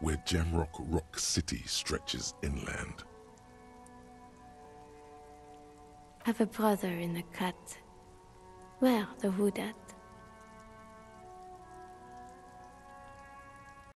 where Jamrock Rock City stretches inland. I Have a brother in the cut. Where the Hudat?